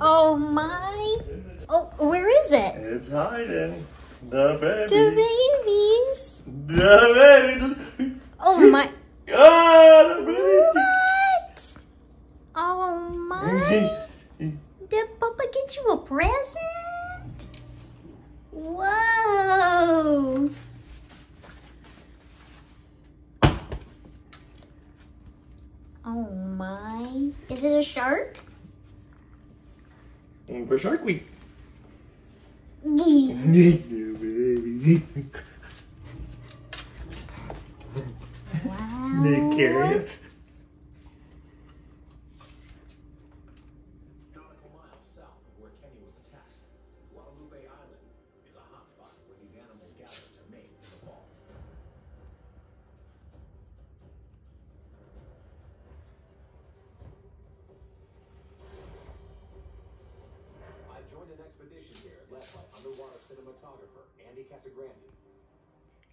Oh my! Oh, where is it? It's hiding. The babies. The babies. The babies. Oh my! Oh, the babies. What? Oh my! Did Papa get you a present? Whoa! Oh my! Is it a shark? For Shark Week. The baby.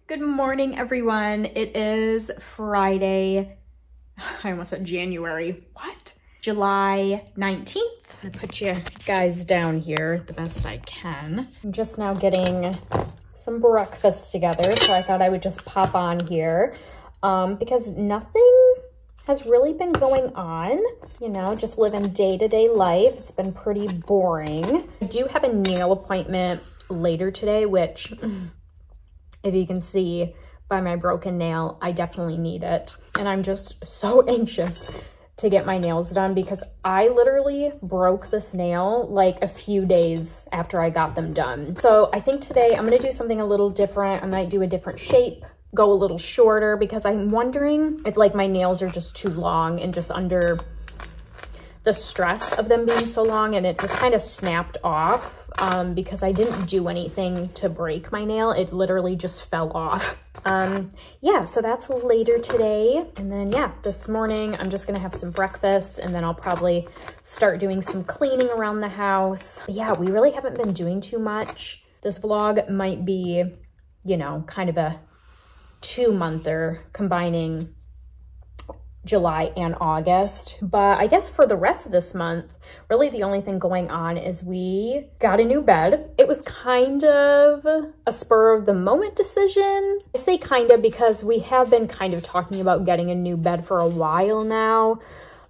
Good morning, everyone. It is Friday. I almost said January. What? July 19th. I put you guys down here the best I can. I'm just now getting some breakfast together, so I thought I would just pop on here um, because nothing has really been going on, you know, just living day-to-day life. It's been pretty boring. I do have a nail appointment later today, which if you can see by my broken nail, I definitely need it. And I'm just so anxious to get my nails done because I literally broke this nail like a few days after I got them done. So I think today I'm gonna do something a little different. I might do a different shape, go a little shorter because I'm wondering if like my nails are just too long and just under the stress of them being so long and it just kind of snapped off um, because I didn't do anything to break my nail. It literally just fell off. Um, yeah, so that's later today. And then yeah, this morning I'm just gonna have some breakfast and then I'll probably start doing some cleaning around the house. Yeah, we really haven't been doing too much. This vlog might be, you know, kind of a two monther combining July and August. But I guess for the rest of this month, really the only thing going on is we got a new bed. It was kind of a spur of the moment decision. I say kind of because we have been kind of talking about getting a new bed for a while now,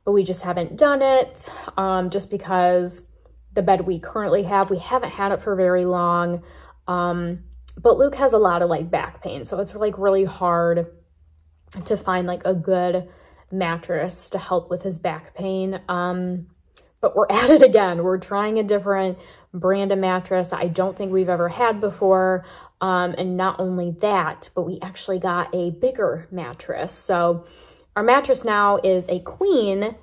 but we just haven't done it um, just because the bed we currently have, we haven't had it for very long. Um, but Luke has a lot of like back pain, so it's like really hard to find like a good mattress to help with his back pain. Um, but we're at it again. We're trying a different brand of mattress I don't think we've ever had before. Um, and not only that, but we actually got a bigger mattress. So our mattress now is a queen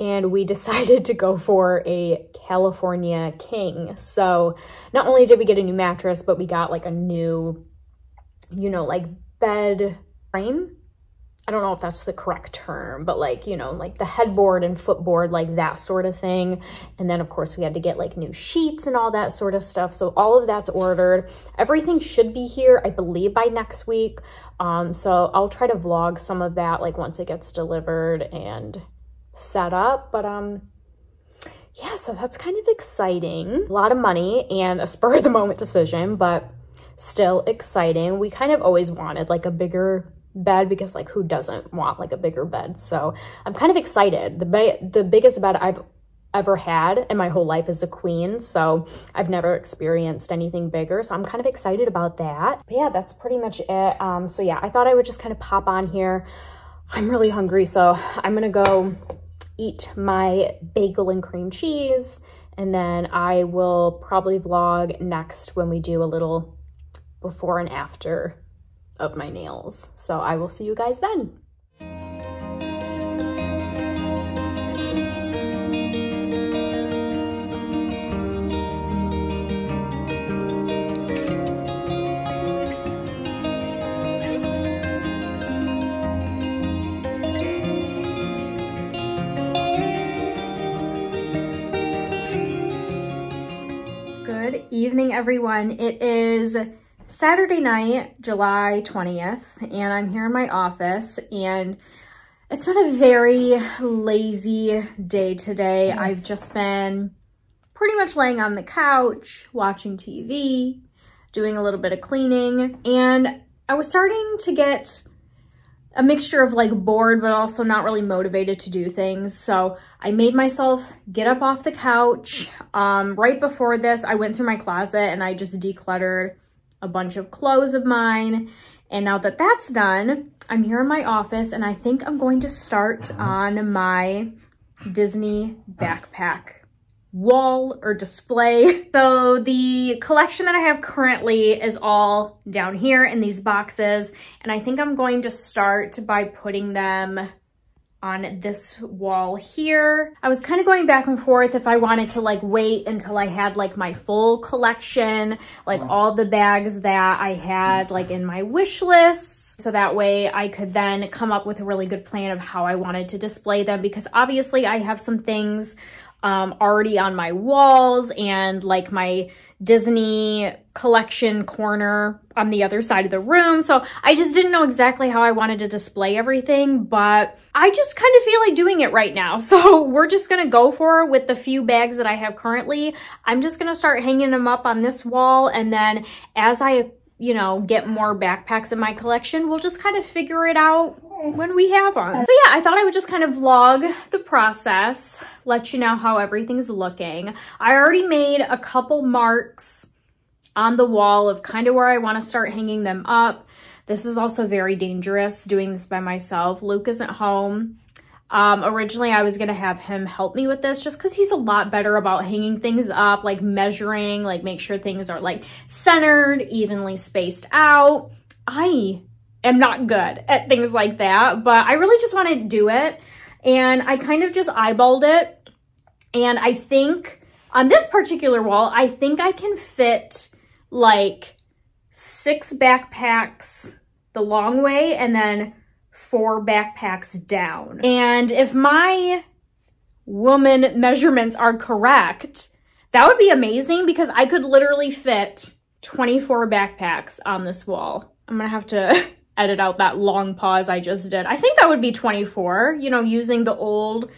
and we decided to go for a California king. So not only did we get a new mattress, but we got like a new, you know, like bed frame. I don't know if that's the correct term, but like, you know, like the headboard and footboard, like that sort of thing. And then of course we had to get like new sheets and all that sort of stuff. So all of that's ordered. Everything should be here, I believe by next week. Um, so I'll try to vlog some of that like once it gets delivered and set up. But um, yeah, so that's kind of exciting. A lot of money and a spur of the moment decision, but still exciting. We kind of always wanted like a bigger bed because like who doesn't want like a bigger bed? So I'm kind of excited. The the biggest bed I've ever had in my whole life is a queen. So I've never experienced anything bigger. So I'm kind of excited about that. But yeah, that's pretty much it. Um, so yeah, I thought I would just kind of pop on here. I'm really hungry, so I'm gonna go eat my bagel and cream cheese and then I will probably vlog next when we do a little before and after of my nails. So I will see you guys then. Good evening, everyone. It is Saturday night, July 20th, and I'm here in my office, and it's been a very lazy day today. I've just been pretty much laying on the couch, watching TV, doing a little bit of cleaning, and I was starting to get a mixture of like bored but also not really motivated to do things. So i made myself get up off the couch. Um, right before this i went through my closet and i just decluttered a bunch of clothes of mine and now that that's done i'm here in my office and i think i'm going to start uh-huh. on my disney backpack wall or display. So the collection that I have currently is all down here in these boxes. And I think I'm going to start by putting them on this wall here. I was kind of going back and forth if I wanted to like wait until I had like my full collection, like all the bags that I had like in my wish lists. So that way I could then come up with a really good plan of how I wanted to display them because obviously I have some things um, already on my walls and like my Disney collection corner on the other side of the room. So I just didn't know exactly how I wanted to display everything, but I just kind of feel like doing it right now. So we're just gonna go for it with the few bags that I have currently. I'm just gonna start hanging them up on this wall and then as I you know, get more backpacks in my collection, we'll just kind of figure it out when we have them. So yeah, I thought I would just kind of vlog the process, let you know how everything's looking. I already made a couple marks on the wall of kind of where I want to start hanging them up. This is also very dangerous doing this by myself. Luke isn't home. Um, originally, I was going to have him help me with this just because he's a lot better about hanging things up, like measuring, like make sure things are like centered, evenly spaced out. I am not good at things like that, but I really just want to do it. And I kind of just eyeballed it. And I think on this particular wall, I think I can fit like six backpacks the long way and then four backpacks down. And if my woman measurements are correct, that would be amazing because I could literally fit 24 backpacks on this wall. I'm gonna have to edit out that long pause I just did. I think that would be 24, you know, using the old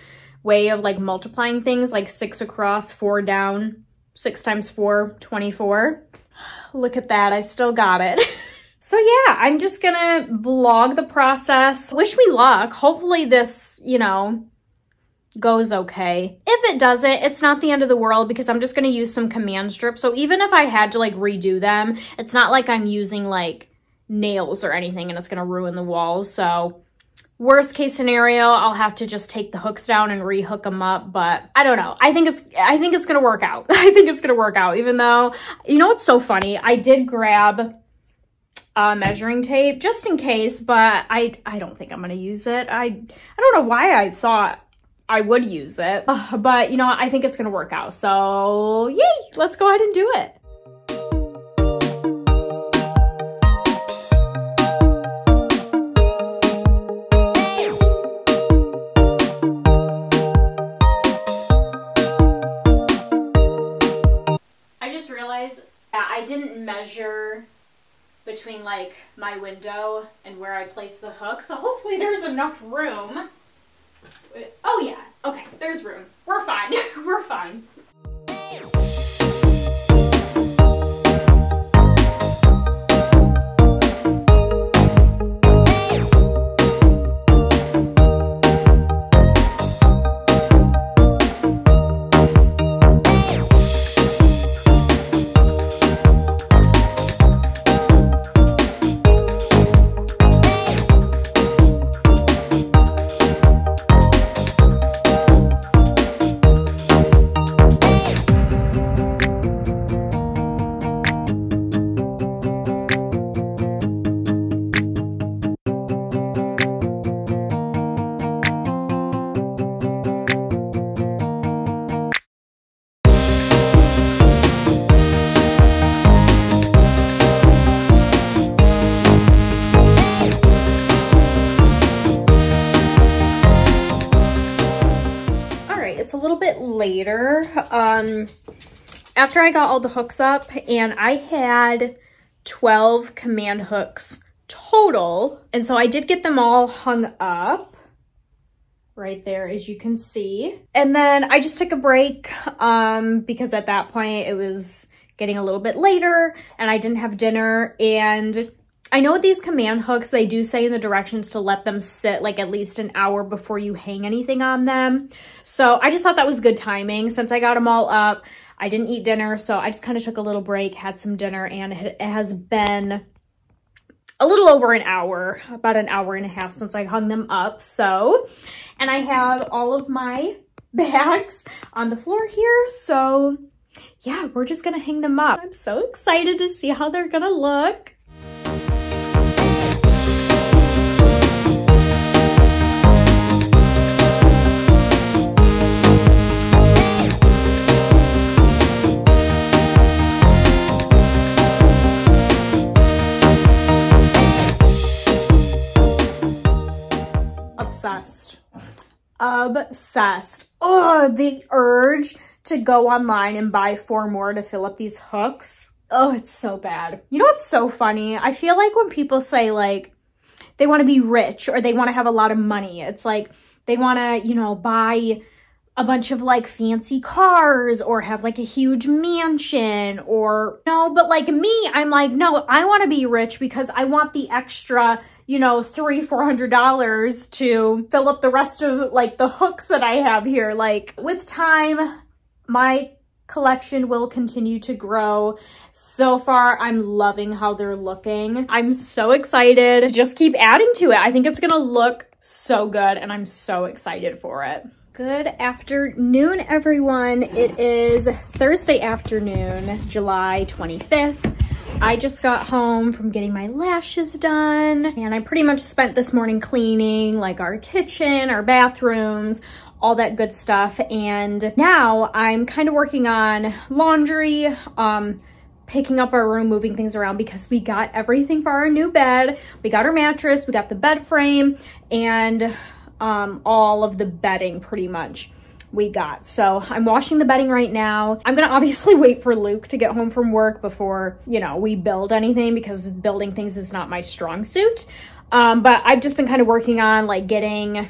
way of like multiplying things like six across, four down, six times four, 24. Look at that, I still got it. so yeah, I'm just gonna vlog the process. Wish me luck. Hopefully this, you know, goes okay. If it doesn't, it's not the end of the world because I'm just gonna use some command strips. So even if I had to like redo them, it's not like I'm using like nails or anything and it's to ruin the walls. So worst case scenario, I'll have to just take the hooks down and rehook them up. But I don't know. I think it's, I think it's to work out. I think it's to work out, even though, you know, what's so funny. I did grab uh, measuring tape just in case, but I, I don't think I'm going to use it. I, I don't know why I thought I would use it, but you know, I think it's going to work out. So yay, let's go ahead and do it. Between like my window and where I place the hook. So hopefully there's enough room. Uh, oh yeah, okay, there's room. We're fine, we're fine. Um, after I got all the hooks up and I had 12 command hooks total. And so I did get them all hung up. right there, as you can see. And then I just took a break um, because at that point it was getting a little bit later and I didn't have dinner. And I know with these command hooks, they do say in the directions to let them sit like at least an hour before you hang anything on them. So I just thought that was good timing since I got them all up. I didn't eat dinner, so I just kind of took a little break, had some dinner, and it has been a little over an hour, about an hour and a half since I hung them up. So, and I have all of my bags on the floor here. So yeah, we're just gonna hang them up. I'm so excited to see how they're gonna look. Obsessed. Oh, the urge to go online and buy four more to fill up these hooks. Oh, it's so bad. You know what's so funny? I feel like when people say like they want to be rich or they want to have a lot of money, it's like they want to, you know, buy a bunch of like fancy cars or have like a huge mansion or no, but like me, I'm like, no, I want to be rich because I want the extra you know, three, four hundred dollars to fill up the rest of like the hooks that I have here. Like with time, my collection will continue to grow. So far, I'm loving how they're looking. I'm so excited. Just keep adding to it. I think it's gonna look so good and I'm so excited for it. Good afternoon, everyone. It is Thursday afternoon, July 25th. I just got home from getting my lashes done and I pretty much spent this morning cleaning like our kitchen, our bathrooms, all that good stuff. And now I'm kind of working on laundry, um, picking up our room, moving things around because we got everything for our new bed. We got our mattress, we got the bed frame, and um, all of the bedding pretty much we got. So I'm washing the bedding right now. I'm gonna obviously wait for Luke to get home from work before, you know, we build anything because building things is not my strong suit. Um, but I've just been kind of working on like getting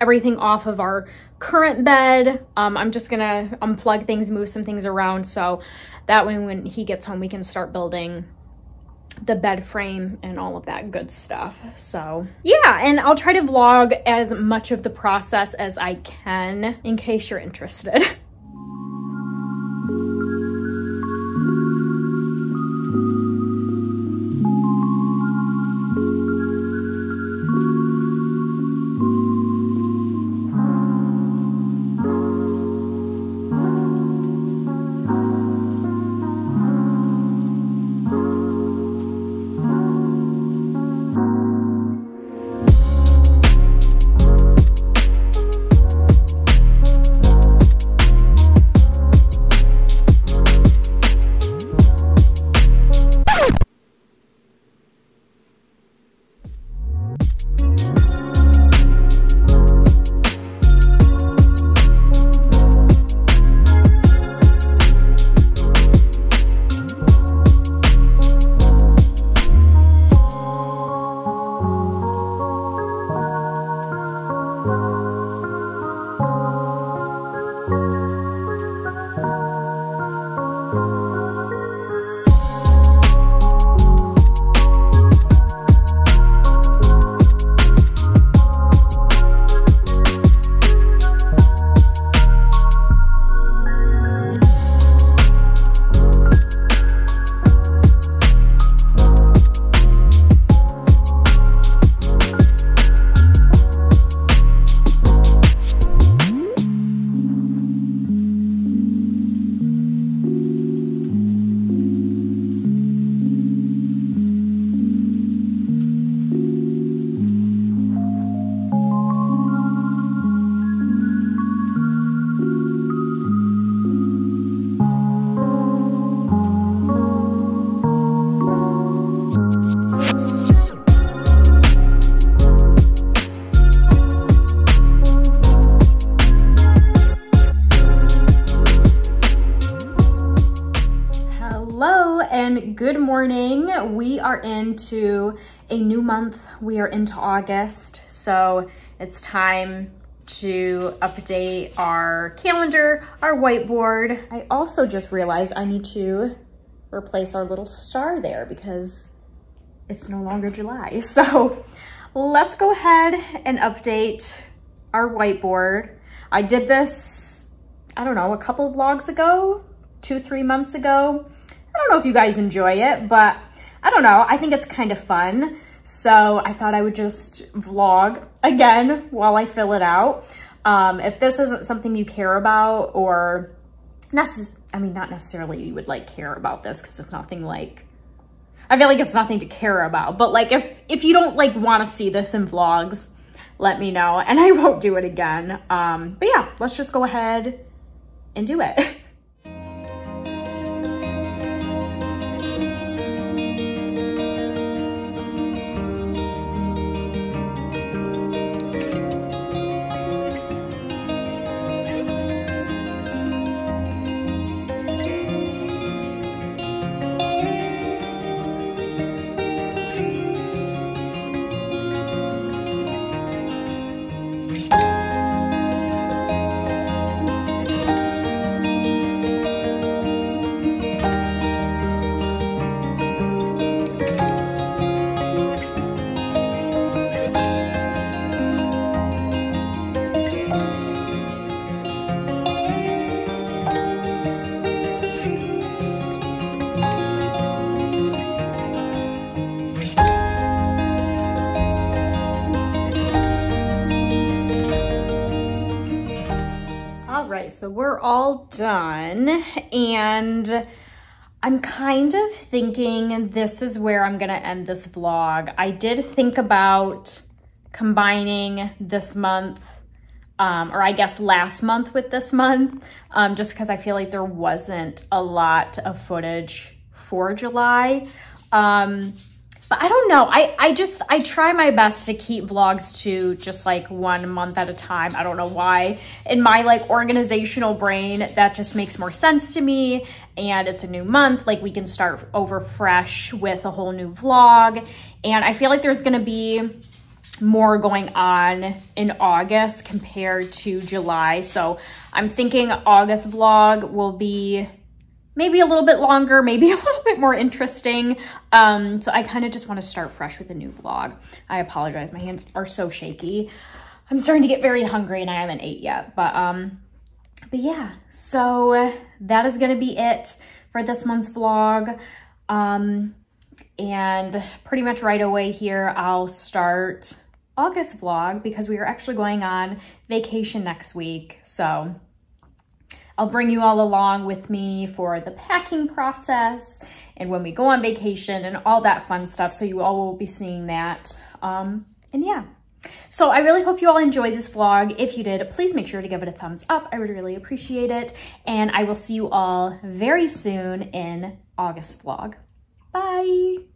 everything off of our current bed. Um, I'm just gonna unplug things, move some things around so that way when he gets home we can start building the bed frame and all of that good stuff. So yeah, and I'll try to vlog as much of the process as I can in case you're interested. good morning. We are into a new month. We are into August, so it's time to update our calendar, our whiteboard. I also just realized I need to replace our little star there because it's no longer July. So let's go ahead and update our whiteboard. I did this, I don't know, a couple of vlogs ago, two, three months ago. I don't know if you guys enjoy it, but I don't know. I think it's kind of fun. So I thought I would just vlog again while I fill it out. Um, if this isn't something you care about or I mean, not necessarily you would like care about this because it's nothing like, I feel like it's nothing to care about, but like if, if you don't like want to see this in vlogs, let me know and I won't do it again. Um, but yeah, let's just go ahead and do it. so we're all done and I'm kind of thinking this is where I'm gonna end this vlog. I did think about combining this month, um, or I guess last month with this month, um, just because I feel like there wasn't a lot of footage for July. Um, but I don't know. I, I just, I try my best to keep vlogs to just like one month at a time. I don't know why. In my like organizational brain, that just makes more sense to me. And it's a new month. Like we can start over fresh with a whole new vlog. And I feel like there's going to be more going on in August compared to July. So I'm thinking August vlog will be maybe a little bit longer, maybe a little bit more interesting. Um, so I kind of just want to start fresh with a new vlog. I apologize, my hands are so shaky. I'm starting to get very hungry and I haven't ate yet, but um, but yeah, so that is gonna be it for this month's vlog. Um, and pretty much right away here, I'll start August vlog because we are actually going on vacation next week. So I'll bring you all along with me for the packing process and when we go on vacation and all that fun stuff. So you all will be seeing that. Um, and yeah. So I really hope you all enjoyed this vlog. If you did, please make sure to give it a thumbs up. I would really appreciate it. And I will see you all very soon in August vlog. Bye.